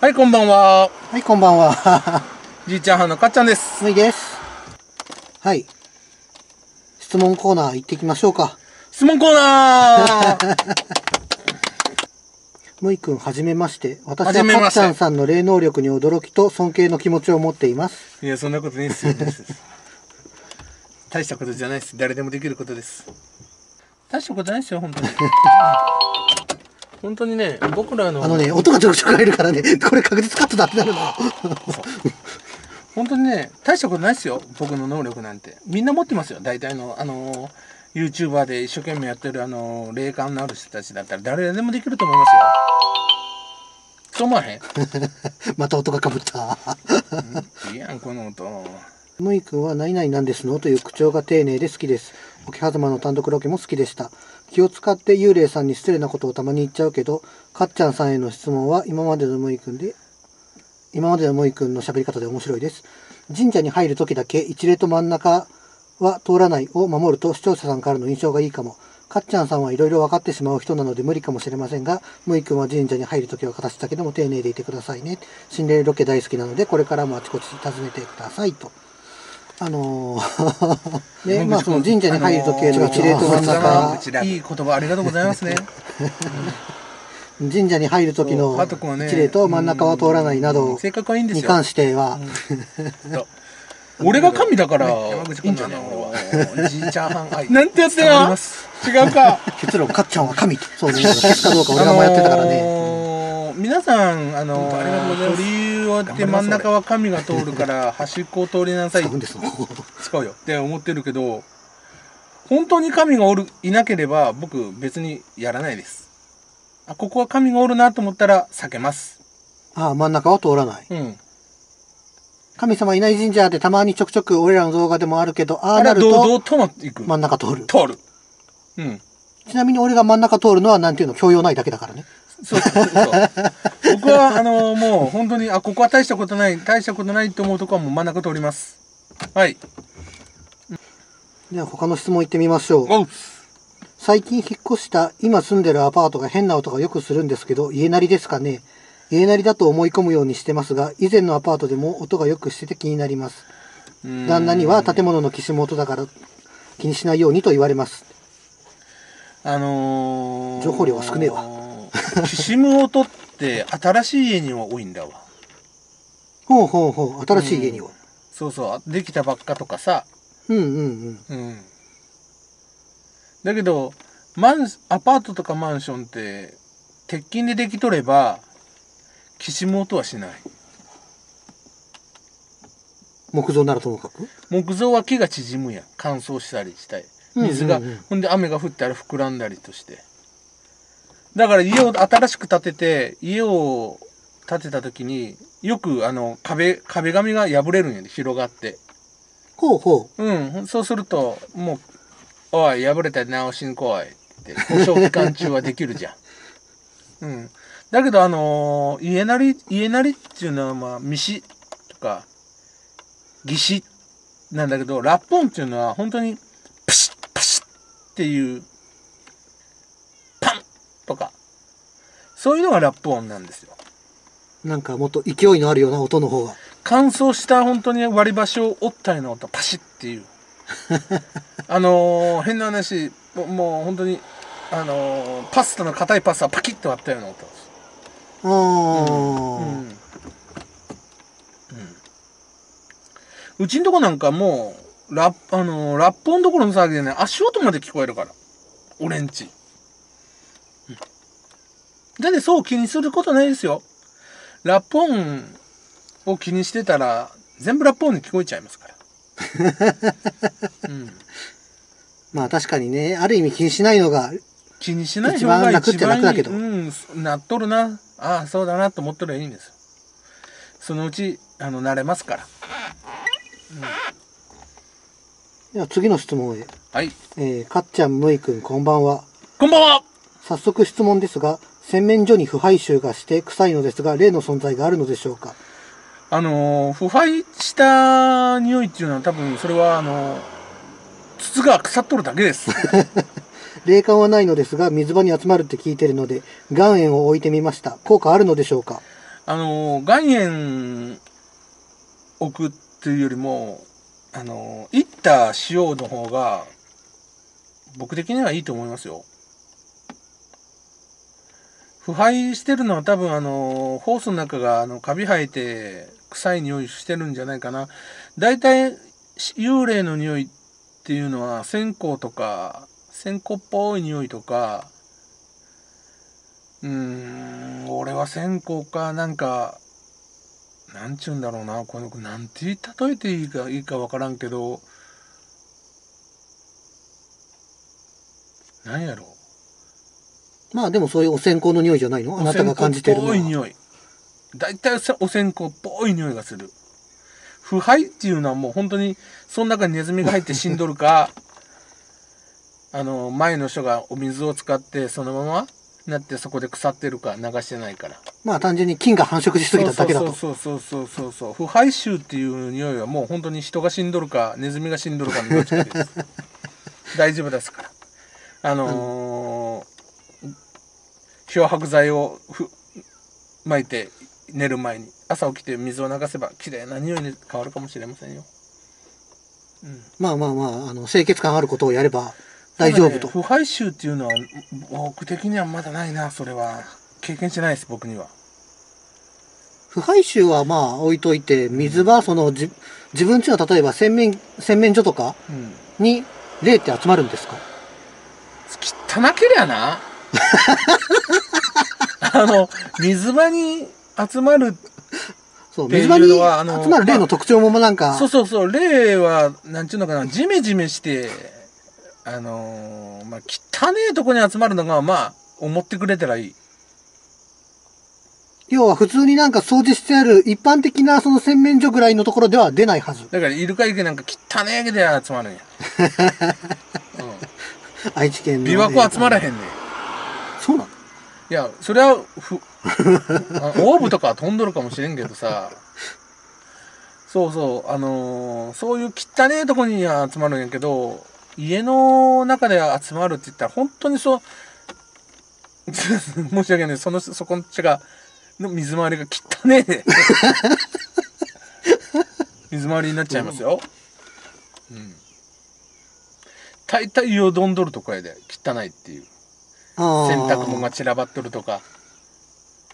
はい、こんばんは。はい、こんばんは。じいちゃんはんのかっちゃんです。むいです。はい。質問コーナー行ってきましょうか。質問コーナーむいくん、はじめまして。私はかっちゃんさんの霊能力に驚きと尊敬の気持ちを持っています。いや、そんなことないですよ。大したことじゃないです。誰でもできることです。大したことないですよ、本当に。本当にね、僕らの、あのね、音がちょろちょろ入るからね、これ確実カットだってなるの。本当にね、大したことないですよ、僕の能力なんて。みんな持ってますよ、大体の、あのー、YouTuber で一生懸命やってる、あのー、霊感のある人たちだったら誰でもできると思いますよ。そう思わへん？また音がかぶった。いいやん、この音。むいくんは何々なんですの？という口調が丁寧で好きです。沖狭間の単独ロケも好きでした。気を使って幽霊さんに失礼なことをたまに言っちゃうけど、かっちゃんさんへの質問は今までのむいくんで、今までのむいくんの喋り方で面白いです。神社に入るときだけ一礼と真ん中は通らないを守ると視聴者さんからの印象がいいかも。かっちゃんさんはいろいろ分かってしまう人なので無理かもしれませんが、むいくんは神社に入るときは形だけでも丁寧でいてくださいね。心霊ロケ大好きなので、これからもあちこち訪ねてくださいと。あのー ね、まあその神社に入る時への一礼と真ん中、いい言葉ありがとうございますね。神社に入る時の一礼と真ん中は通らないなど。に関しては、俺が神だから、いいんじゃない。じいちゃんはん。なんてやってんの違うか。結論、かっちゃんは神と。そうね、かどうか俺が迷ってたからね。あのー皆さん、あのー、鳥居をやって真ん中は神が通るから端っこを通りなさい。使うんですもん。使うよって思ってるけど本当に神がおるいなければ僕別にやらないです。あここは神がおるなと思ったら避けます。ああ、真ん中は通らない。うん。神様いない神社ってたまにちょくちょく俺らの動画でもあるけど、ああなると真ん中通る。通る。うん。ちなみに俺が真ん中通るのはなんていうの、教養ないだけだからね。そうそうそう僕はあのーもう本当にあここは大したことない大したことないと思うとこはもう真ん中通りますはいでは他の質問行ってみましょう。最近引っ越した今住んでるアパートが変な音がよくするんですけど、家なりですかね？家なりだと思い込むようにしてますが、以前のアパートでも音がよくしてて気になります。旦那には建物のきしむ音だから気にしないようにと言われます。あのー、情報量が少ねえわ。きしむ音って新しい家には多いんだわ。ほうほうほう、新しい家には。そうそう、できたばっかとかさ。うんうんうん。うん。だけど、マン、アパートとかマンションって、鉄筋でできとれば、きしむ音はしない。木造ならともかく？木造は木が縮むやん。乾燥したりしたい。水が、うんうんうんほんで雨が降ったら膨らんだりとして。だから家を新しく建てて、家を建てた時に、よくあの壁、壁紙が破れるんやで、広がって。ほうほうん、そうすると、もう、おい、破れたら直しに来いって、保証期間中はできるじゃん。うん。だけど、あのー家なり、家なりっていうのは、まあ、ミシとか、ギシなんだけど、ラッポンっていうのは、本当に、プシッ、パシッっていう、とか、そういうのがラップ音なんですよ。う。なんかもっと勢いのあるような音の方が。乾燥した本当に割り箸を折ったような音パシッっていう あのー変な話ももう本当にあのーパスタの硬いパスタをパキッと割ったような音ですあー。うん、うんうちんとこなんかもうラップあのーラップ音どころの騒ぎでね足音まで聞こえるから俺んち、うん、でねそう気にすることないですよ。ラップ音を気にしてたら全部ラップ音に聞こえちゃいますから、うん、まあ確かにね、ある意味気にしないのが、気にしない一番楽っちゃ楽だけど。うん、なっとるな。ああそうだなと思っとればいいんですよ。そのうちあの慣れますから。では次の質問へ。はい。えー、かっちゃん、むいくん、こんばんは。こんばんは。早速質問ですが、洗面所に腐敗臭がして臭いのですが、例の存在があるのでしょうか？あのー腐敗した匂いっていうのは多分それはあのー筒が腐っとるだけです 霊感はないのですが、水場に集まるって聞いてるので、岩塩を置いてみました。効果あるのでしょうか？あの、岩塩置くっていうよりも、あの、いった塩の方が、僕的にはいいと思いますよ。腐敗してるのは多分あの、ホースの中があの、カビ生えて臭い匂いしてるんじゃないかな。大体、幽霊の匂いっていうのは線香とか、線香っぽい匂いとか、うーん、俺は線香か、なんか、なんちゅうんだろうな、この子、なんて例えていいか、いいかわからんけど、なんやろまあでもそういうお線香の匂いじゃないの？あなたが感じてるのはお線香っぽい匂い。大体お線香っぽい匂いがする。腐敗っていうのはもう本当に、その中にネズミが入って死んどるか、あの、前の人がお水を使ってそのままなってそこで腐ってるか流してないから。まあ単純に菌が繁殖しすぎただけだと。そうそうそうそうそうそう。腐敗臭っていう匂いはもう本当に人が死んどるか、ネズミが死んどるかのどっちかです。大丈夫ですから。あのー漂白剤をふ巻いて寝る前に。朝起きて水を流せば綺麗な匂いに変わるかもしれませんよ。うん、まあまあまあ、あの、清潔感あることをやれば大丈夫と。ね。腐敗臭っていうのは僕的にはまだないなそれは。経験してないです僕には。腐敗臭はまあ置いといて、水はそのじ自分ちの例えば洗面、洗面所とかうん。に霊って集まるんですか？汚けりゃな あの水場に集まるそう、水場に集まる霊の特徴もなんか、そうそうそう霊はなんちゅうのかなジメジメしてあのーまあ汚ねえとこに集まるのがまあ思ってくれたらいい。要は普通になんか掃除してある一般的なその洗面所ぐらいのところでは出ないはず。だからイルカ池なんか汚ねえけで集まるんや、うん、愛知県の。琵琶湖集まらへんねんいや、それはふ、あオーブとかは飛んどるかもしれんけどさ、そうそう、あのーそういう汚ねえとこには集まるんやけど、家の中で集まるって言ったら、本当にそう、申し訳ない、その、そこんちが、の水回りが汚ねえ。水回りになっちゃいますよ。うん。大体よどんどるとこやで、汚いっていう。あ洗濯物あ。が散らばっとるとか。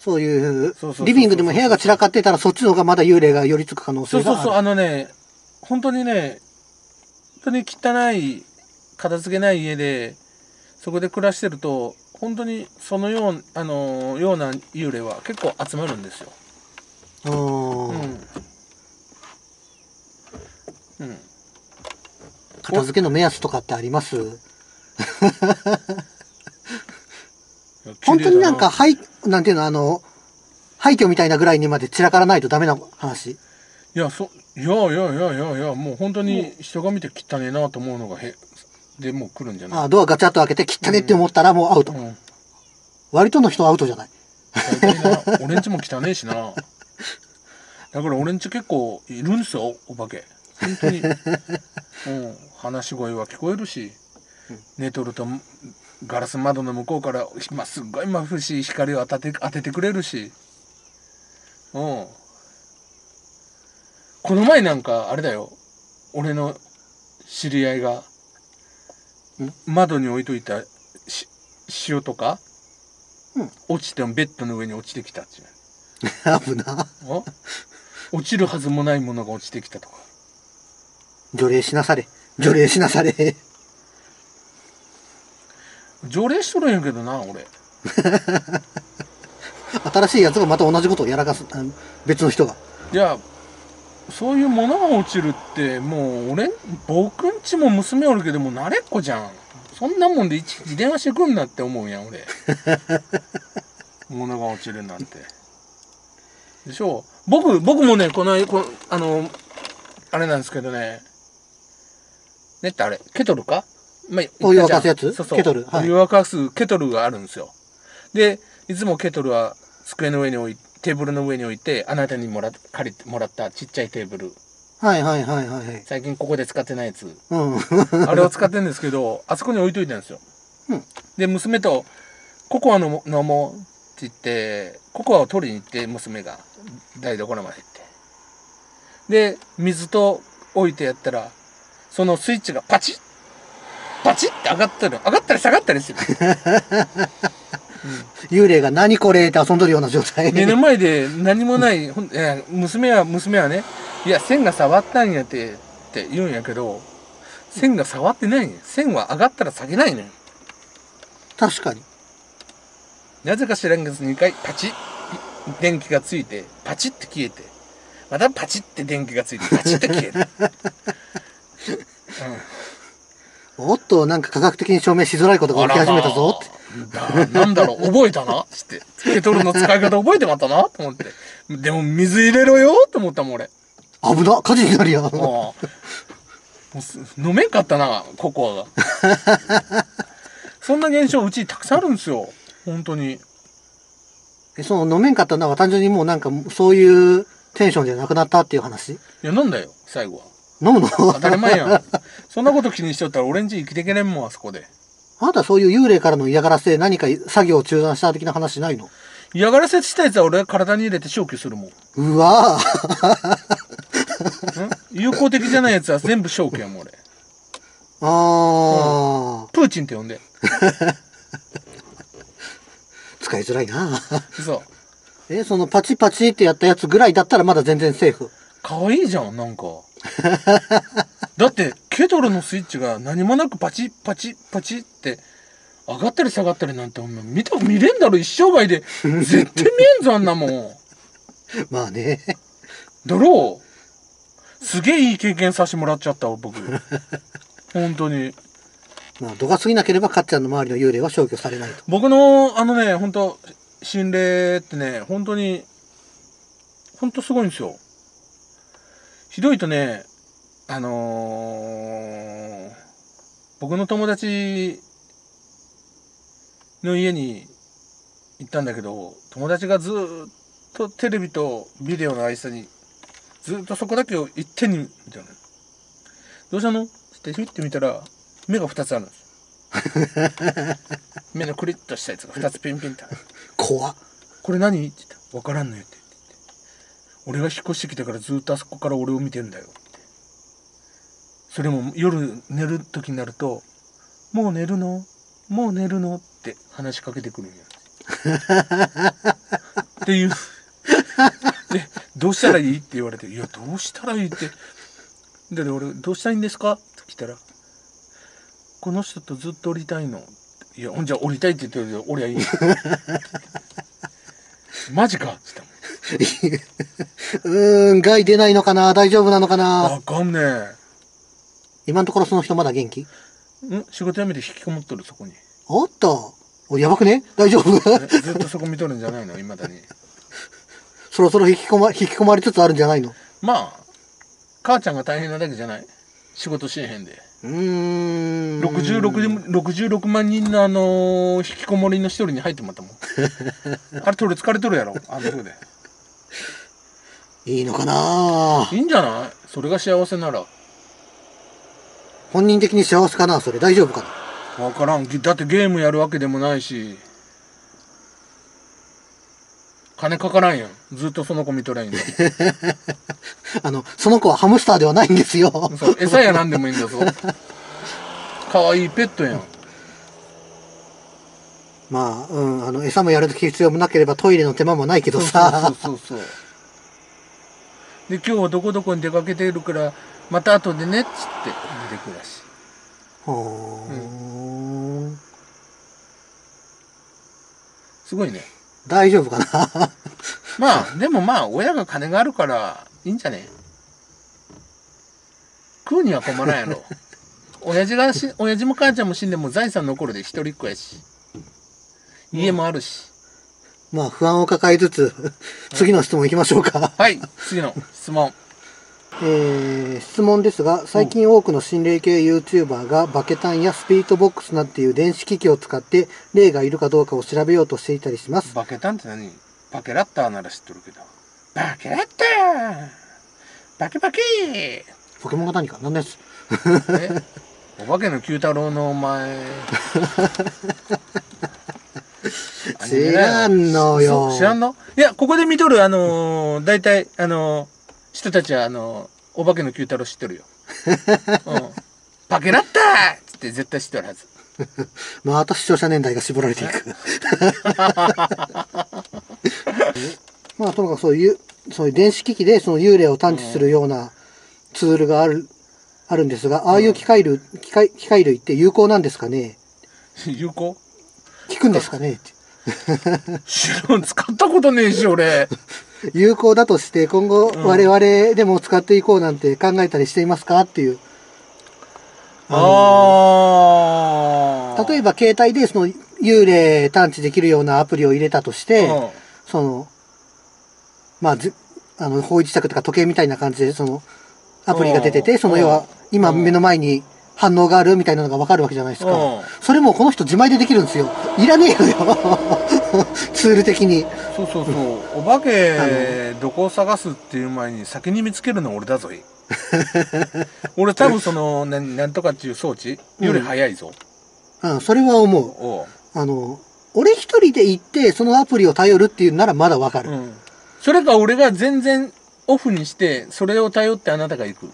そういうリビングでも部屋が散らかってたらそっちの方がまだ幽霊が寄りつく可能性がある。そうそうそう、あのね、本当にね、本当に汚い、片付けない家で、そこで暮らしてると、本当にそのようあのような幽霊は結構集まるんですよ。ううんん。うん。片付けの目安とかってあります？本当になんか、廃、なんていうの、あの、廃墟みたいなぐらいにまで散らからないとダメな話？いや、そ、いやいやいやいやいや、もう本当に人が見て汚ねえなと思うのがへ、でもう来るんじゃない？あドアガチャッと開けて汚ねって思ったらもうアウト。うん。割との人はアウトじゃない？俺んちも汚ねえしな。だから俺んち結構いるんですよ、お化け。本当に。うん。話し声は聞こえるし、寝とるとガラス窓の向こうから、まあ、すっごい眩しい光を当てて当ててくれるし。うん。この前なんか、あれだよ。俺の知り合いが、窓に置いといたし塩とか、うん落ちてもベッドの上に落ちてきたっていう。危な。あ落ちるはずもないものが落ちてきたとか。除霊しなされ。除霊しなされ。条例しとるんやけどな、俺。新しいやつがまた同じことをやらかす。別の人が。いや、そういうものが落ちるって、もう俺、僕んちも娘おるけどもう慣れっこじゃん。そんなもんでいちいち電話してくんなって思うやん、俺。物が落ちるなんて。でしょ僕、僕もね、この、このあの、あれなんですけどね、ねってあれ、ケトルか？まあ、お湯沸かすやつ？そうそう。ケトル？はいお湯沸かすケトルがあるんですよ。で、いつもケトルは机の上に置いテーブルの上に置いて、あなたにもら借りてもらったちっちゃいテーブル。はいはいはいはいはい。最近ここで使ってないやつ。うん。あれを使ってるんですけど、あそこに置いといたんですよ。うんで、娘と、ココアの飲もうって言ってココアを取りに行って娘が台所まで行ってで水と置いてやったらそのスイッチがパチッパチッって上がったの上がったり下がったりする。幽霊が何これって遊んどるような状態。目の前で何もないほんいや娘は娘はねいや線が触ったんやってって言うんやけど線が触ってないねん。線は上がったら下げないねん。確かに。なぜか知らんけど2回パチッ電気がついてパチッて消えて。またパチッて電気がついてパチッて消える、おっと、なんか科学的に証明しづらいことが起き始めたぞって。なんだろう。覚えたな？つってケトルの使い方覚えてまったな？と思って。でも水入れろよ？と思ったもん俺。危な火事になるやうす飲めんかったなココアが。そんな現象うちたくさんあるんですよ。本当に。え、その飲めんかったのは単純にもうなんかそういうテンションじゃなくなったっていう話？いや飲んだよ最後は飲むの？当たり前やん。そんなこと気にしとったら俺んち生きていけねんもんあそこで。あなたはそういう幽霊からの嫌がらせで何か作業を中断した的な話ないの？嫌がらせしたやつは俺が体に入れて消去するもん。うわぁ。ん有効的じゃないやつは全部消去やもん俺。あー、プーチンって呼んで。使いづらいな。そう。え、そのパチパチってやったやつぐらいだったらまだ全然セーフ。可愛いじゃんなんか だってケトルのスイッチが何もなくパチッパチッパチッって上がったり下がったりなんてお前見た見れんだろ。一生涯で。絶対見えんぞあんなもん。まあね。だろう。すげえいい経験させてもらっちゃったわ僕。本当に。まあ、度が過ぎなければかっちゃんの周りの幽霊は消去されないと。僕のあのね本当心霊ってね本当に本当すごいんですよひどいとねあのー僕の友達の家に行ったんだけど友達がずーっとテレビとビデオの間にずーっとそこだけを一点に見てるの。どうしたの？ってふって見たら目が2つあるんです。目のクリッとしたやつが2つピンピンってある。怖っ。これ何？って言ったら分からんのよって俺が引っ越してきてからずっとあそこから俺を見てんだよってそれも夜寝る時になると「もう寝るの？もう寝るの?」って話しかけてくるんやっていうで「どうしたらいい?」って言われて「いやどうしたらいい?」ってで俺「どうしたらいいんですか?」って来たら「この人とずっと降りたいの」いやほんじゃ降りたいって言ってるけど俺はいいマジかって言ったもんうーん、害出ないのかな？大丈夫なのかな？わかんね今のところその人まだ元気？え。ん？仕事辞めて引きこもっとるそこに。おっと。お、やばくね？大丈夫？えずっとそこ見とるんじゃないの？未だに。そろそろ引き込ま、引き込まれつつあるんじゃないの？まあ、母ちゃんが大変なだけじゃない？仕事しえへんで。うーん。66, 66万人のあのー引きこもりの一人に入ってもらったもん。あれ、取れ疲れとるやろ？あの風で。いいのかな？いいんじゃない？それが幸せなら。本人的に幸せかな？それ大丈夫かな？わからん。だってゲームやるわけでもないし。金かからんやん。ずっとその子見とりゃいいんだ。あの、その子はハムスターではないんですよ。そう餌やなんでもいいんだぞ。かわいいペットやん。まあ、うん、あの、餌もやるとき必要もなければトイレの手間もないけどそうさ。そうそうそうで今日はどこどこに出かけているからまた後でねっつって出てくるらしい。ほーん。すごいね。大丈夫かな？まあでもまあ親が金があるからいいんじゃね？食うには困らんやろ。親父がし親父も母ちゃんも死んでも財産残るで一人っ子やし。家もあるし、まあ、不安を抱えつつ、次の質問行きましょうか。はい。次の質問。えー質問ですが、最近多くの心霊系 YouTuber がバケタンやスピリットボックスなんていう電子機器を使って霊がいるかどうかを調べようとしていたりします。バケタンって何？バケラッターなら知っとるけど。バケラッター！バケバケ！ポケモンが何か？何のやつえ？お化けの九太郎のお前 知らんのよ知らんの？いや、ここで見とる、あのー、大体、あのー、人たちは、あのー、お化けの九太郎知ってるよ。うん。化けらったーっつって絶対知ってるはず。また視聴者年代が絞られていく。まあ、ともかくそういう、そういう電子機器でその幽霊を探知するようなツールがある、あるんですが、ああいう機械類、機械、機械類って有効なんですかね？有効？聞くんですかね？って知らん、使ったことねえし、俺。有効だとして今後うん我々でも使っていこうなんて考えたりしていますか？っていう。ああ。例えば携帯でその幽霊探知できるようなアプリを入れたとして、うんその、まあ、ずあの、方位磁石とか時計みたいな感じで、その、アプリが出てて、うんその要は、今うん目の前に反応があるみたいなのがわかるわけじゃないですかうん。それもこの人自前でできるんですよ。いらねえのよ。ツール的に。そうそうそう。お化け、どこを探すっていう前に先に見つけるの俺だぞい。俺多分その、なんなんとかっていう装置より早いぞ。うん、それは思う。おあの、俺一人で行って、そのアプリを頼るっていうならまだわかる。ううん。それか俺が全然オフにして、それを頼ってあなたが行く。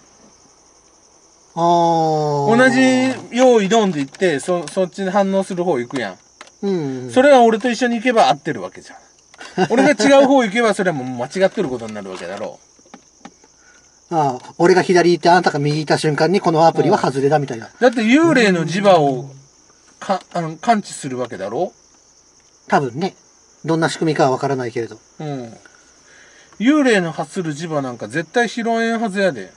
同じ用意ドンで行って、そ、そっちに反応する方行くやん。うん。それは俺と一緒に行けば合ってるわけじゃん。俺が違う方行けばそれはもう間違ってることになるわけだろああ、俺が左行ってあなたが右行った瞬間にこのアプリは外れだみたいな。う。だって幽霊の磁場をかあの感知するわけだろ多分ね。どんな仕組みかはわからないけれど。うん。幽霊の発する磁場なんか絶対拾えんはずやで。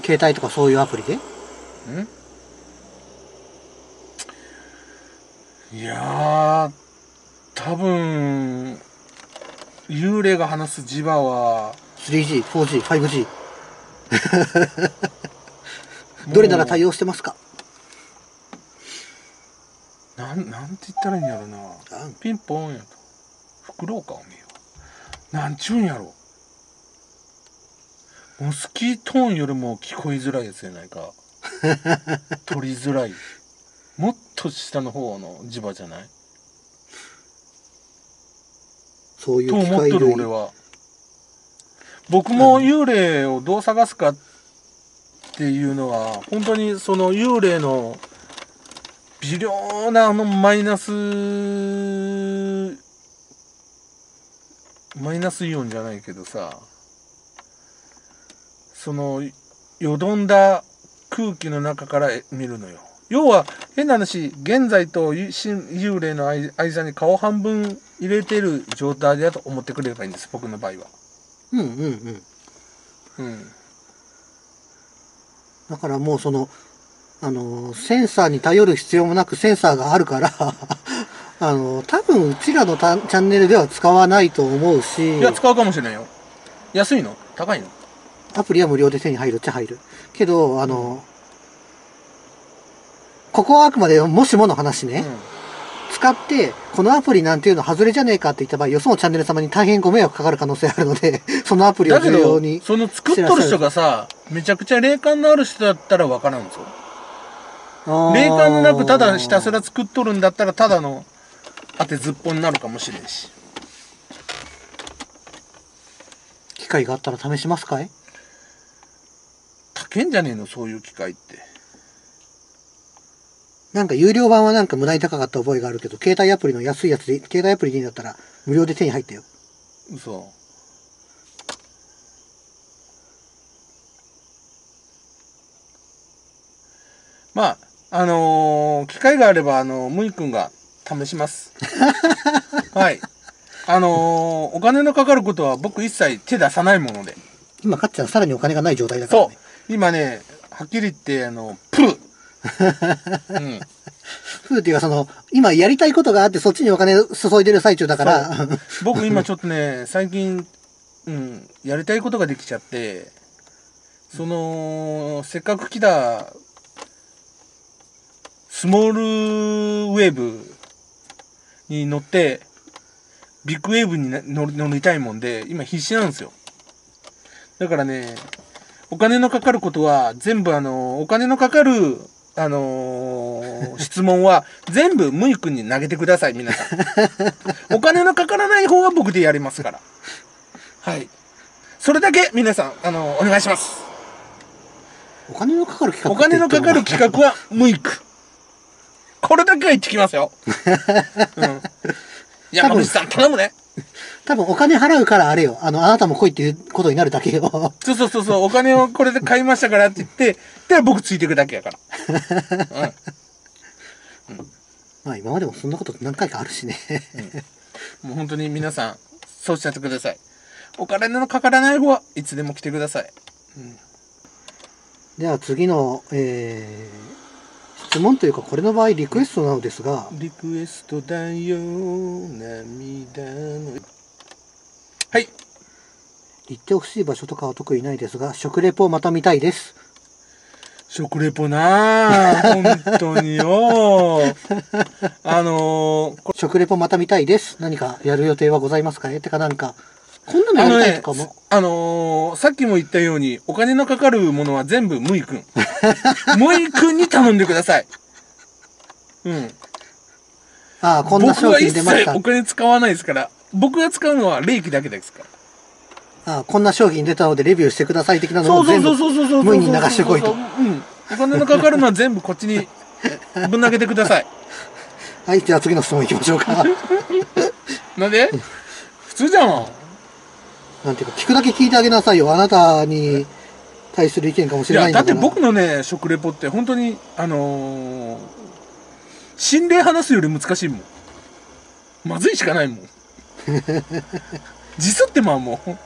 携帯とかそういうアプリで？ん？いやー、多分、幽霊が話す磁場は、3G、4G、5G。どれなら対応してますか？なん、なんて言ったらいいんやろな。あピンポンやと。フクロウか、おめえは。なんちゅうんやろ。モスキートーンよりも聞こえづらいやつやないか。取りづらい。もっと下の方の磁場じゃない？そういうと思ってる。俺は。僕も幽霊をどう探すかっていうのは、本当にその幽霊の微量なあのマイナス、マイナスイオンじゃないけどさ、そのよどんだ空気の中から見るのよ。要は変な話現在と幽霊の間間に顔半分入れてる状態だと思ってくれればいいんです僕の場合は。うんうんうん。うん。だからもうその、あの、センサーに頼る必要もなくセンサーがあるから、あの、多分うちらのタチャンネルでは使わないと思うしい、や使うかもしれないよ。安いの？高いの？アプリは無料で手に入るっちゃ入る。けど、あの、ここはあくまでもしもの話ね、使って、このアプリなんていうの外れじゃねえかって言った場合、よそのチャンネル様に大変ご迷惑かかる可能性あるので、そのアプリを重要に。その作っとる人がさめちゃくちゃ霊感のある人だったらわからんぞ。霊感なくただひたすら作っとるんだったらただの当てずっぽんになるかもしれんし。機会があったら試しますかい？高いんじゃねえのそういう機械って。なんか有料版はなんか無駄に高かった覚えがあるけど、携帯アプリの安いやつで、携帯アプリでいいんだったら無料で手に入ったよ。嘘。まあ、あのー機会があれば、あのムイ君が試します。はい。あのーお金のかかることは僕一切手出さないもので。今、かっちゃんさらにお金がない状態だからそうね。。今ね、はっきり言って、あの、プー。うん。ふうっていうかその、今やりたいことがあってそっちにお金注いでる最中だから、僕今ちょっとね、最近、うん、やりたいことができちゃって、その、せっかく来た、スモールウェーブに乗って、ビッグウェーブにな乗り乗りたいもんで、今必死なんですよ。だからね、お金のかかることは全部あの、お金のかかるあのー質問は 全部ムイ君に投げてください、皆さん。お金のかからない方は僕でやりますから。はい。それだけ皆さん、あのーお願いします。お金のかかる企画お金のかかる企画はムイク。これだけは言ってきますよ。うん。山口さん頼むね。多分お金払うからあれよ。あの、あなたも来いっていうことになるだけよ。そうそうそうそう、お金をこれで買いましたからって言って、で、僕ついていくだけやから。まあ今までもそんなこと何回かあるしね。もう本当に皆さん、そうしちゃってください。お金のかからない方はいつでも来てください。では次の、えー、質問というかこれの場合リクエストなのですが、リクエストだよ、涙の。はい。行ってほしい場所とかは特にないですが、食レポをまた見たいです。食レポなあ本当によ あのー、こ食レポまた見たいです。何かやる予定はございますかね？てかなんか、こんなのやりたいとかも？、あのーさっきも言ったように、お金のかかるものは全部ムイ君。ムイ君に頼んでください。うん。ああ、こんな商僕は一品出ました切お。金使わないですから。僕が使うのは利益だけですから。ああ、こんな商品出たのでレビューしてください的なのを全部そうそうそうそう。無に流してこいとうん。お金のかかるのは全部こっちに ぶん投げてください。はい、じゃあ次の質問いきましょうか。なんで？普通じゃん。なんていうか、聞くだけ聞いてあげなさいよ。あなたに対する意見かもしれないんだ。だって僕のね、食レポって本当に、あのー、心霊話すより難しいもん。まずいしかないもん。実ってまあもう。